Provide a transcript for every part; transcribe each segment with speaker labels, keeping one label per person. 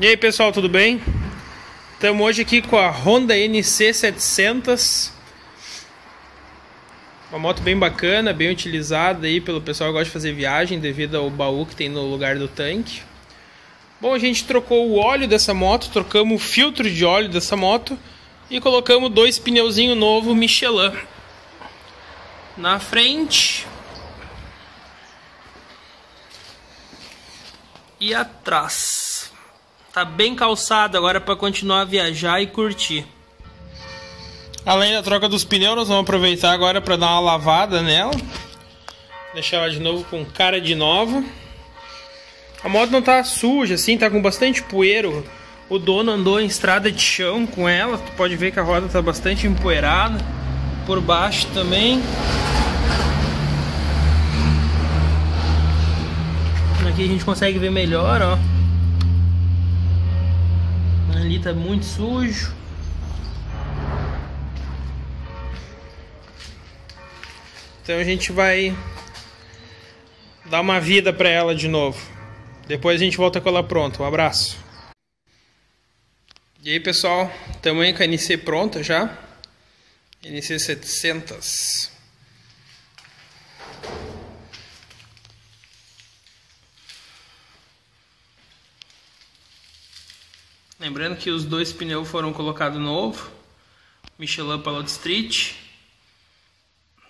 Speaker 1: E aí pessoal, tudo bem? Estamos hoje aqui com a Honda NC700 Uma moto bem bacana, bem utilizada aí pelo pessoal que gosta de fazer viagem devido ao baú que tem no lugar do tanque Bom, a gente trocou o óleo dessa moto, trocamos o filtro de óleo dessa moto E colocamos dois pneuzinhos novos Michelin Na frente e atrás. Tá bem calçado agora para continuar a viajar e curtir. Além da troca dos pneus, nós vamos aproveitar agora para dar uma lavada nela. Deixar ela de novo com cara de nova. A moto não tá suja assim, tá com bastante poeira. O dono andou em estrada de chão com ela. Tu pode ver que a roda tá bastante empoeirada. Por baixo também. Aqui a gente consegue ver melhor, ó. Ali tá muito sujo. Então a gente vai dar uma vida para ela de novo. Depois a gente volta com ela pronta. Um abraço. E aí pessoal, estamos com a NC pronta já. NC 700. Lembrando que os dois pneus foram colocados novo, Michelin Palot Street.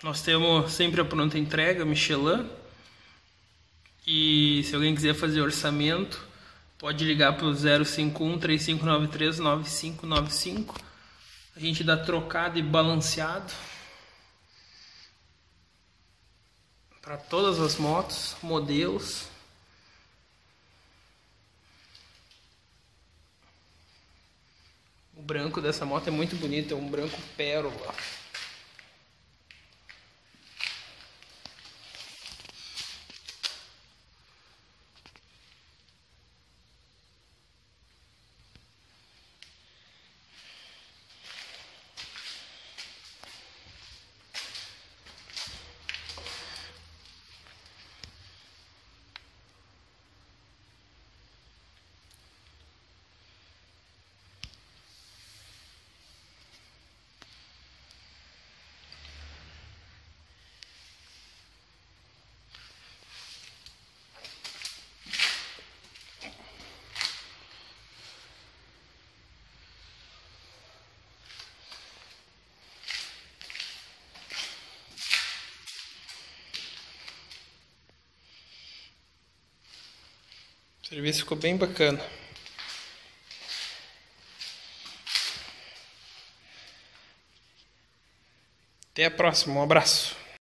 Speaker 1: Nós temos sempre a pronta entrega Michelin. E se alguém quiser fazer orçamento, pode ligar para o 051 3593 9595. A gente dá trocado e balanceado para todas as motos, modelos. O branco dessa moto é muito bonito, é um branco pérola. Serviço ficou bem bacana. Até a próxima, um abraço.